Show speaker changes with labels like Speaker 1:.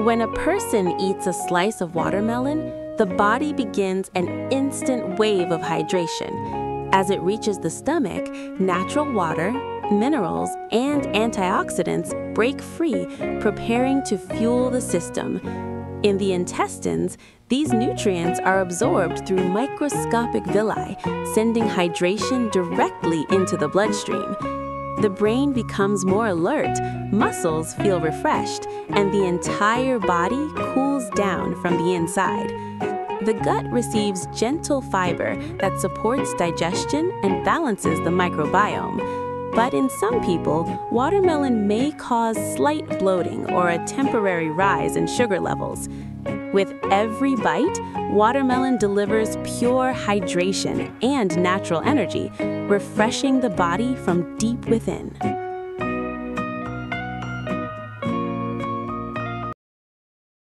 Speaker 1: When a person eats a slice of watermelon, the body begins an instant wave of hydration. As it reaches the stomach, natural water, minerals, and antioxidants break free, preparing to fuel the system. In the intestines, these nutrients are absorbed through microscopic villi, sending hydration directly into the bloodstream. The brain becomes more alert, muscles feel refreshed, and the entire body cools down from the inside. The gut receives gentle fiber that supports digestion and balances the microbiome. But in some people, watermelon may cause slight bloating or a temporary rise in sugar levels. With every bite, watermelon delivers pure hydration and natural energy, refreshing the body from deep within.